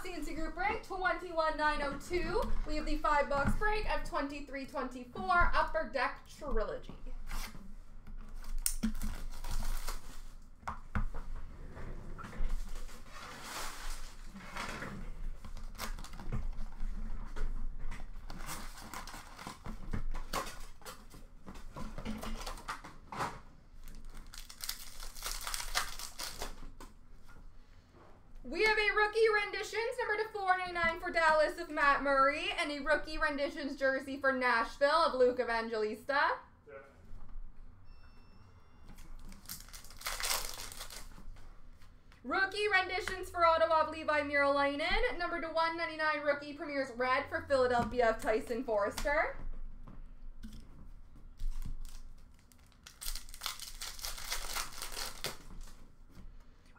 Top CNC group break 21902. We have the five box break of 2324 Upper Deck Trilogy. We have a rookie renditions, number to 499 for Dallas of Matt Murray, and a rookie renditions jersey for Nashville of Luke Evangelista. Rookie renditions for Ottawa of Leevi Meriläinen. Number to 199 rookie premieres red for Philadelphia of Tyson Foerster.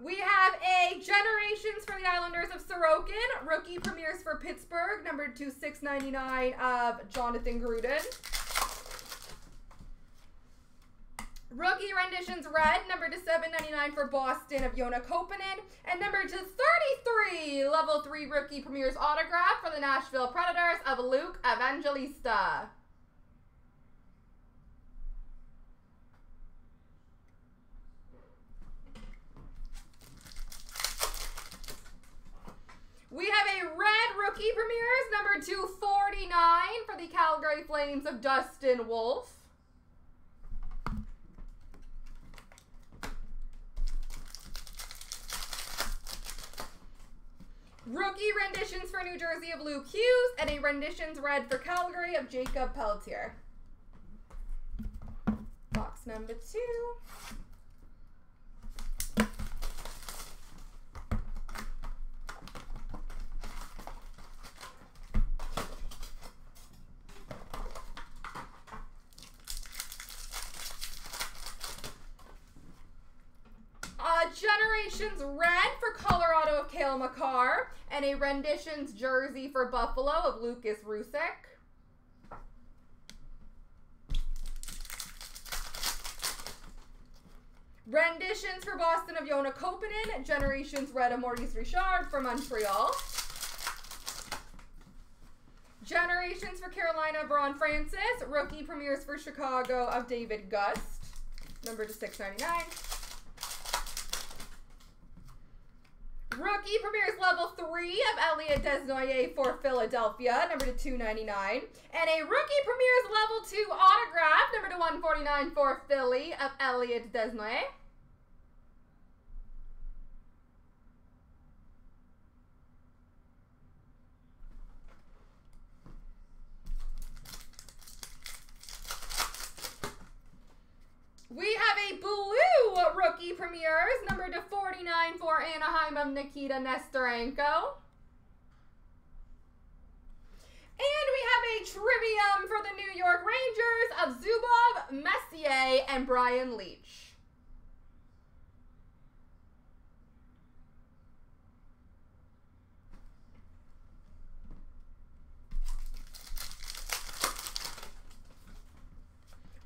We have a Generations for the Islanders of Sorokin. Rookie premieres for Pittsburgh. Number two, 699 of Jonathan Gruden. Rookie renditions red, number to 799 for Boston of Joona Koppanen. And number to 33, level 3 rookie premieres autograph for the Nashville Predators of Luke Evangelista. We have a red rookie premieres, number 249 for the Calgary Flames of Dustin Wolf. Rookie renditions for New Jersey of Luke Hughes and a renditions red for Calgary of Jakob Pelletier. Box number two. Generations Red for Colorado of Cale Makar. And a Renditions jersey for Buffalo of Lukas Rousek. Renditions for Boston of Joona Koppanen. Generations Red of Maurice Richard for Montreal. Generations for Carolina of Ron Francis. Rookie premieres for Chicago of David Gust. Number to 699. Rookie premieres level 3 of Elliot Desnoyers for Philadelphia, number to 299. And a rookie premieres level 2 autograph, number to 149 for Philly of Elliot Desnoyers. We have a blue rookie premieres, number to 49 Anaheim of Nikita Nesterenko. And we have a Trivium for the New York Rangers of Zubov, Messier, and Brian Leetch.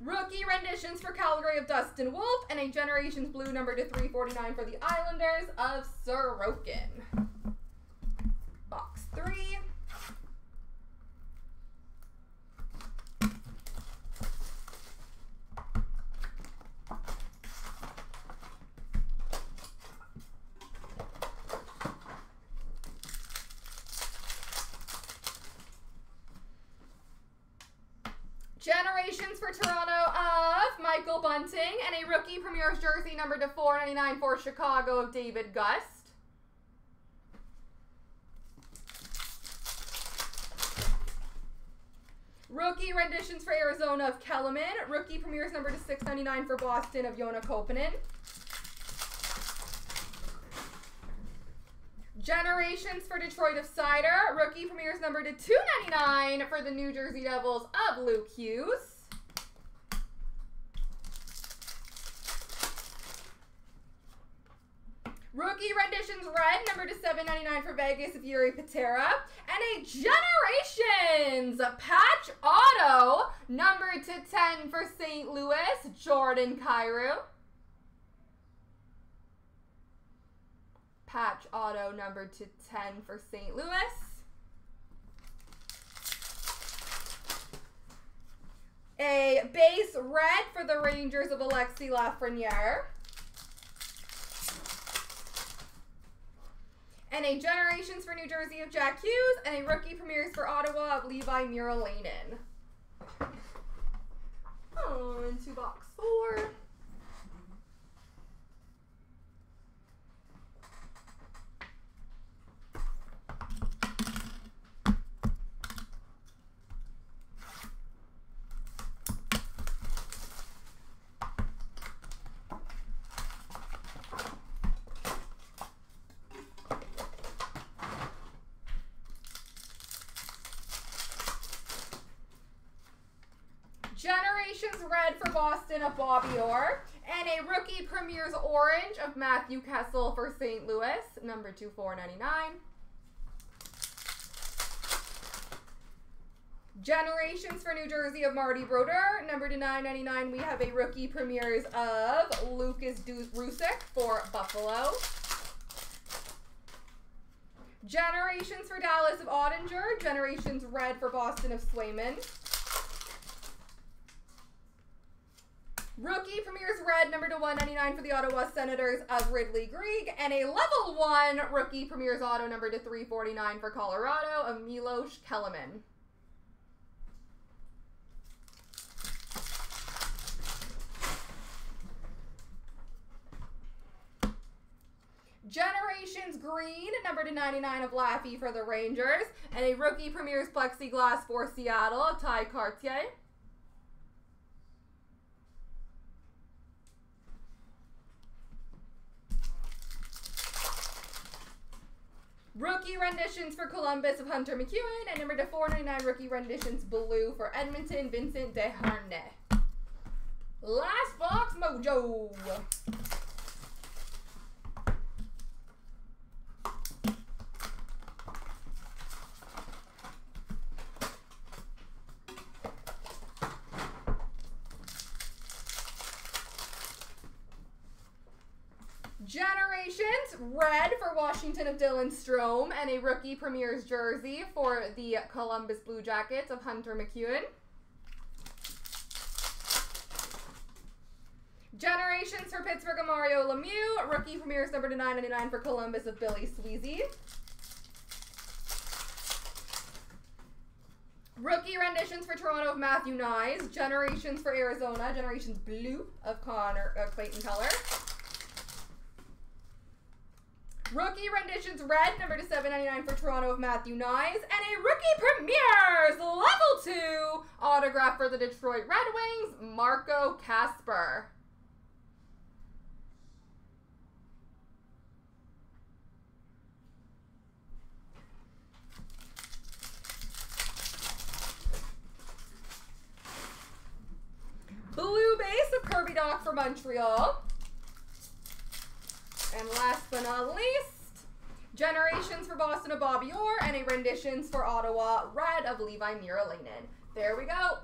Rookie renditions for Calgary of Dustin Wolf and a Generations Blue number to 349 for the Islanders of Sorokin. Box three. Generations for Toronto Michael Bunting and a rookie premieres jersey number to 499 for Chicago of David Gust. Rookie renditions for Arizona of Kellerman. Rookie premieres number to 699 for Boston of Joona Koppanen. Generations for Detroit of Seider. Rookie premieres number to 299 for the New Jersey Devils of Luke Hughes. Rookie renditions red, number to 799 for Vegas of Jiri Patera. And a Generations patch auto, number to 10 for St. Louis, Jordan Kyrou. patch auto number to 10 for St. Louis. A base red for the Rangers of Alexi Lafreniere. And a Generations for New Jersey of Jack Hughes. And a Rookie Premieres for Ottawa of Leevi Meriläinen. On oh, to box four. Generations Red for Boston of Bobby Orr. And a Rookie Premieres Orange of Matthew Kessel for St. Louis, number 2499. Generations for New Jersey of Marty Brodeur. Number to 999, we have a Rookie Premieres of Lukas Rousek for Buffalo. Generations for Dallas of Oettinger. Generations Red for Boston of Swayman. Rookie Premieres Red, number to 199 for the Ottawa Senators of Ridley Greig. And a level 1 Rookie Premieres Auto, number to 349 for Colorado of Milos Kelemen. Generations Green, number to 99 of Laffy for the Rangers. And a Rookie Premieres Plexiglass for Seattle Tye Kartye. Rookie renditions for Columbus of Hunter McEwen. And number to 499 rookie renditions blue for Edmonton, Vincent Desharnais. Last box mojo. Red for Washington of Dylan Strome, and a rookie premieres jersey for the Columbus Blue Jackets of Hunter McEwen. Generations for Pittsburgh of Mario Lemieux, rookie premieres number to 999 for Columbus of Billy Sweezey. Rookie renditions for Toronto of Matthew Knies. Generations for Arizona. Generations Blue of Connor Clayton Keller. Rookie renditions red, number to 799 for Toronto of Matthew Knies. And a rookie premieres level 2 autograph for the Detroit Red Wings, Marco Kasper. Blue base of Kirby Dach for Montreal. And last but not least, Generations for Boston of Bobby Orr and a renditions for Ottawa Red of Leevi Meriläinen. There we go.